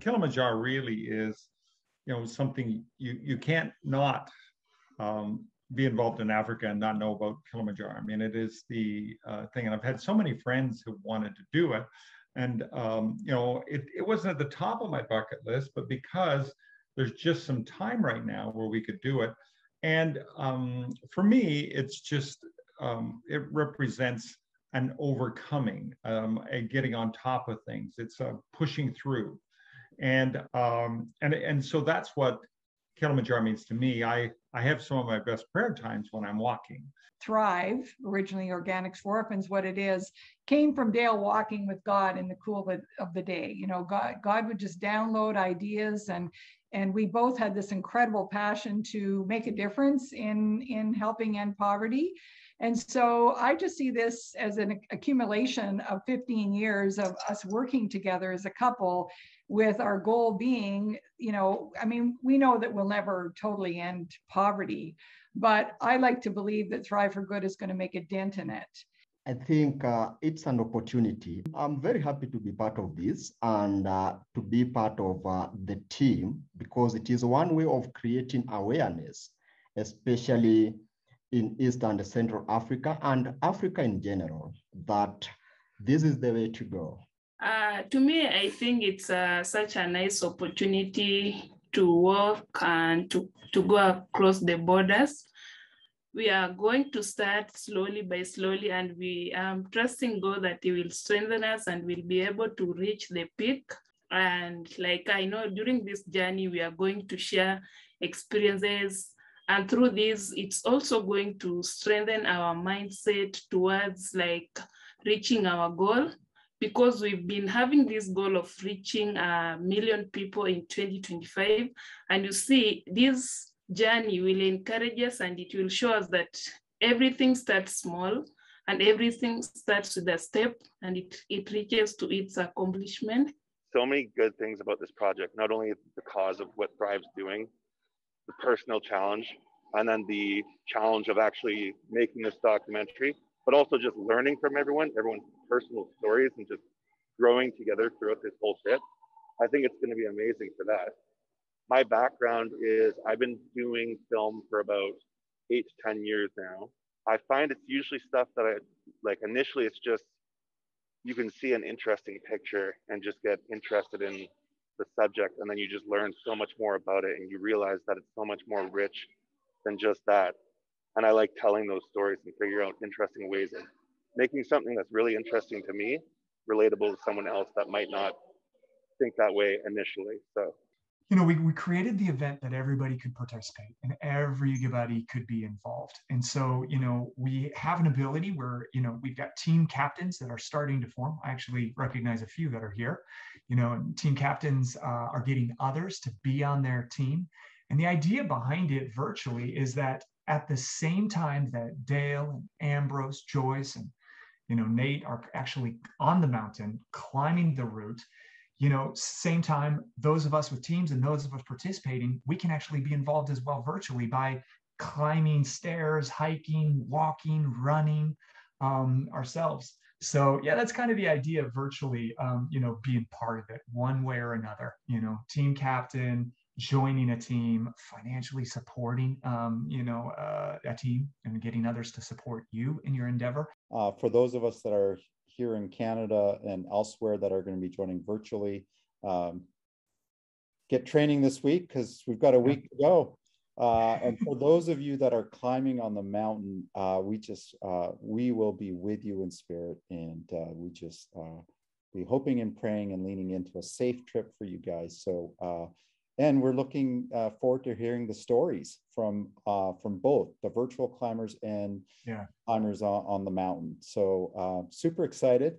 Kilimanjaro really is, you know, something you you can't not um, be involved in Africa and not know about Kilimanjaro. I mean, it is the uh, thing, and I've had so many friends who wanted to do it, and um, you know, it it wasn't at the top of my bucket list, but because there's just some time right now where we could do it, and um, for me, it's just um, it represents an overcoming, um, a getting on top of things. It's a pushing through, and um, and and so that's what Kilimanjaro means to me. I I have some of my best prayer times when I'm walking. Thrive, originally Organics for Orphans, what it is, came from Dale walking with God in the cool of, of the day. You know, God God would just download ideas and and we both had this incredible passion to make a difference in in helping end poverty and so I just see this as an accumulation of 15 years of us working together as a couple with our goal being, you know, I mean, we know that we'll never totally end poverty, but I like to believe that Thrive for Good is going to make a dent in it. I think uh, it's an opportunity. I'm very happy to be part of this and uh, to be part of uh, the team because it is one way of creating awareness, especially in East and Central Africa and Africa in general that this is the way to go? Uh, to me, I think it's uh, such a nice opportunity to work and to, to go across the borders. We are going to start slowly by slowly, and we are um, trusting God that He will strengthen us and we'll be able to reach the peak. And like I know during this journey, we are going to share experiences and through this it's also going to strengthen our mindset towards like reaching our goal because we've been having this goal of reaching a million people in 2025 and you see this journey will encourage us and it will show us that everything starts small and everything starts with a step and it, it reaches to its accomplishment so many good things about this project not only the cause of what thrive's doing the personal challenge and then the challenge of actually making this documentary, but also just learning from everyone, everyone's personal stories, and just growing together throughout this whole trip. I think it's going to be amazing for that. My background is I've been doing film for about eight to 10 years now. I find it's usually stuff that I like initially, it's just you can see an interesting picture and just get interested in the subject and then you just learn so much more about it and you realize that it's so much more rich than just that and i like telling those stories and figure out interesting ways of making something that's really interesting to me relatable to someone else that might not think that way initially so you know, we, we created the event that everybody could participate and everybody could be involved. And so, you know, we have an ability where, you know, we've got team captains that are starting to form. I actually recognize a few that are here. You know, team captains uh, are getting others to be on their team. And the idea behind it virtually is that at the same time that Dale and Ambrose, Joyce, and you know Nate are actually on the mountain climbing the route, you know, same time, those of us with teams and those of us participating, we can actually be involved as well virtually by climbing stairs, hiking, walking, running um, ourselves. So yeah, that's kind of the idea of virtually, um, you know, being part of it one way or another. You know, team captain, joining a team, financially supporting, um, you know, uh, a team, and getting others to support you in your endeavor. Uh, for those of us that are here in Canada and elsewhere that are going to be joining virtually. Um, get training this week because we've got a week to go. Uh, and for those of you that are climbing on the mountain, uh, we just uh, we will be with you in spirit, and uh, we just uh, be hoping and praying and leaning into a safe trip for you guys. So uh, and we're looking uh, forward to hearing the stories from uh, from both the virtual climbers and yeah. climbers on, on, the mountain. So uh, super excited.